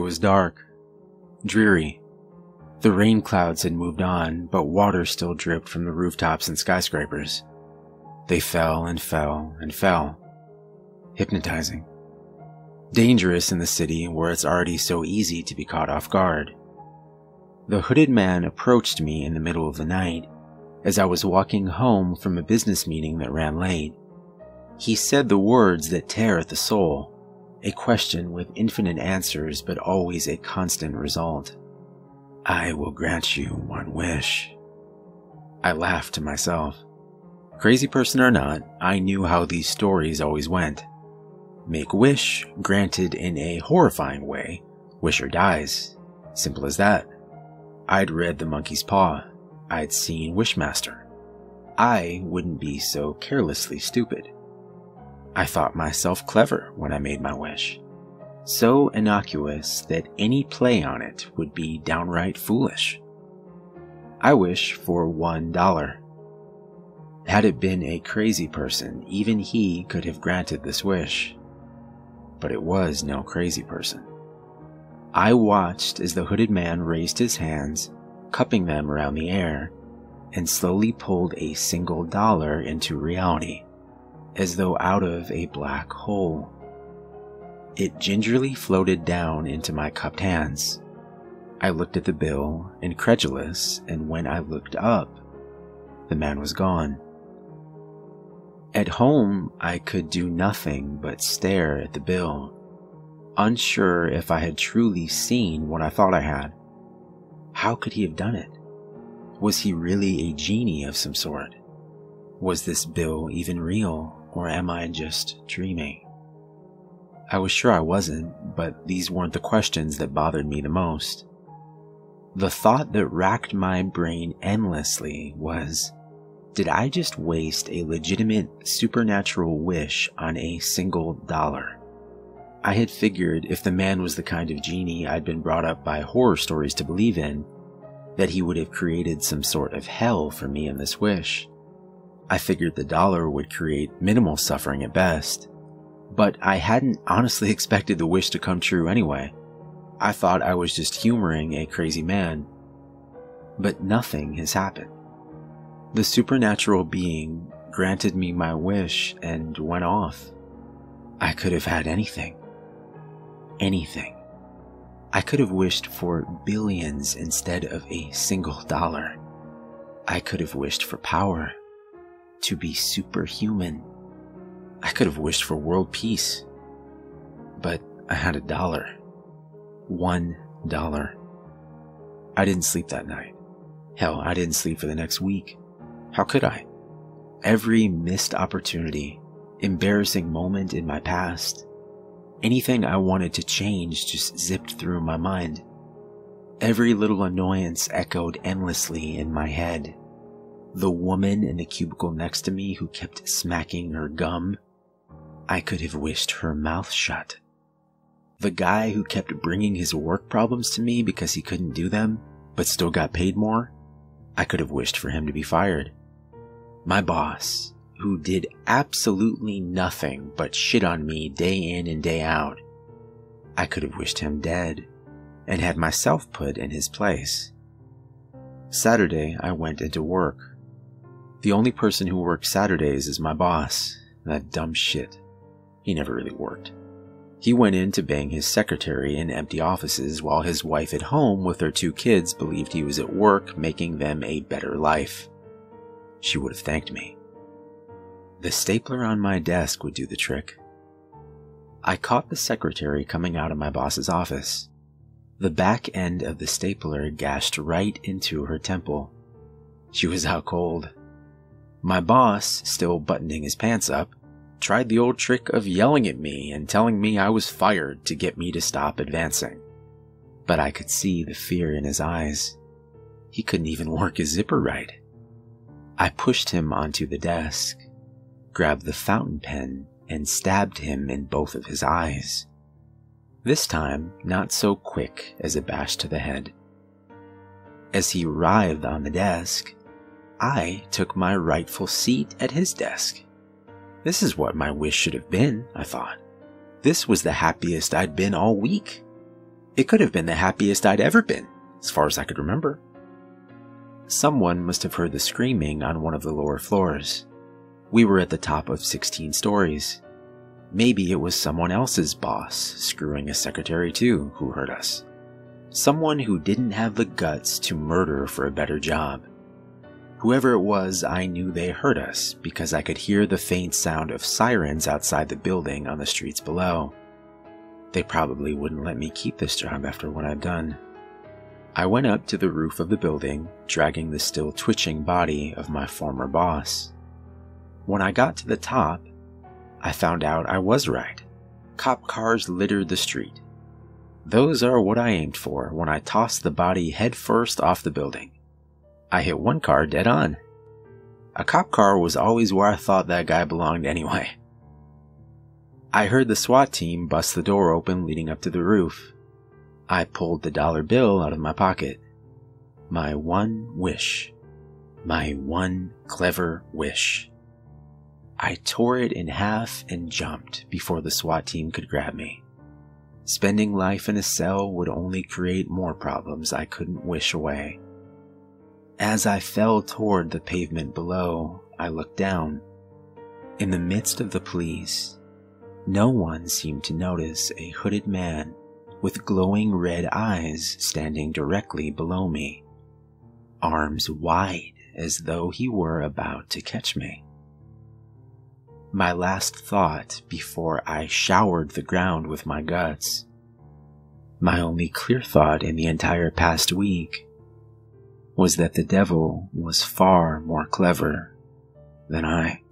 was dark, dreary. The rain clouds had moved on, but water still dripped from the rooftops and skyscrapers. They fell and fell and fell, hypnotizing. Dangerous in the city where it's already so easy to be caught off guard. The hooded man approached me in the middle of the night as I was walking home from a business meeting that ran late. He said the words that tear at the soul, a question with infinite answers but always a constant result. I will grant you one wish. I laughed to myself. Crazy person or not, I knew how these stories always went. Make wish, granted in a horrifying way, wisher dies. Simple as that. I'd read The Monkey's Paw. I'd seen Wishmaster. I wouldn't be so carelessly stupid. I thought myself clever when I made my wish. So innocuous that any play on it would be downright foolish. I wish for one dollar. Had it been a crazy person, even he could have granted this wish. But it was no crazy person. I watched as the hooded man raised his hands, cupping them around the air, and slowly pulled a single dollar into reality as though out of a black hole. It gingerly floated down into my cupped hands. I looked at the bill, incredulous, and when I looked up, the man was gone. At home, I could do nothing but stare at the bill, unsure if I had truly seen what I thought I had. How could he have done it? Was he really a genie of some sort? Was this bill even real? Or am I just dreaming? I was sure I wasn't, but these weren't the questions that bothered me the most. The thought that racked my brain endlessly was Did I just waste a legitimate supernatural wish on a single dollar? I had figured if the man was the kind of genie I'd been brought up by horror stories to believe in, that he would have created some sort of hell for me in this wish. I figured the dollar would create minimal suffering at best. But I hadn't honestly expected the wish to come true anyway. I thought I was just humoring a crazy man. But nothing has happened. The supernatural being granted me my wish and went off. I could have had anything. Anything. I could have wished for billions instead of a single dollar. I could have wished for power to be superhuman. I could have wished for world peace. But I had a dollar. One dollar. I didn't sleep that night. Hell, I didn't sleep for the next week. How could I? Every missed opportunity, embarrassing moment in my past, anything I wanted to change just zipped through my mind. Every little annoyance echoed endlessly in my head. The woman in the cubicle next to me who kept smacking her gum, I could have wished her mouth shut. The guy who kept bringing his work problems to me because he couldn't do them, but still got paid more, I could have wished for him to be fired. My boss, who did absolutely nothing but shit on me day in and day out, I could have wished him dead and had myself put in his place. Saturday, I went into work. The only person who works Saturdays is my boss, that dumb shit. He never really worked. He went in to bang his secretary in empty offices while his wife at home with her two kids believed he was at work making them a better life. She would have thanked me. The stapler on my desk would do the trick. I caught the secretary coming out of my boss's office. The back end of the stapler gashed right into her temple. She was out cold. My boss, still buttoning his pants up, tried the old trick of yelling at me and telling me I was fired to get me to stop advancing. But I could see the fear in his eyes. He couldn't even work his zipper right. I pushed him onto the desk, grabbed the fountain pen, and stabbed him in both of his eyes. This time, not so quick as a bash to the head. As he writhed on the desk, I took my rightful seat at his desk. This is what my wish should have been, I thought. This was the happiest I'd been all week. It could have been the happiest I'd ever been, as far as I could remember. Someone must have heard the screaming on one of the lower floors. We were at the top of 16 stories. Maybe it was someone else's boss screwing a secretary too who heard us. Someone who didn't have the guts to murder for a better job. Whoever it was, I knew they heard us because I could hear the faint sound of sirens outside the building on the streets below. They probably wouldn't let me keep this job after what I've done. I went up to the roof of the building, dragging the still twitching body of my former boss. When I got to the top, I found out I was right. Cop cars littered the street. Those are what I aimed for when I tossed the body headfirst off the building. I hit one car dead on. A cop car was always where I thought that guy belonged anyway. I heard the SWAT team bust the door open leading up to the roof. I pulled the dollar bill out of my pocket. My one wish. My one clever wish. I tore it in half and jumped before the SWAT team could grab me. Spending life in a cell would only create more problems I couldn't wish away. As I fell toward the pavement below, I looked down. In the midst of the police, no one seemed to notice a hooded man with glowing red eyes standing directly below me, arms wide as though he were about to catch me. My last thought before I showered the ground with my guts. My only clear thought in the entire past week was that the devil was far more clever than I.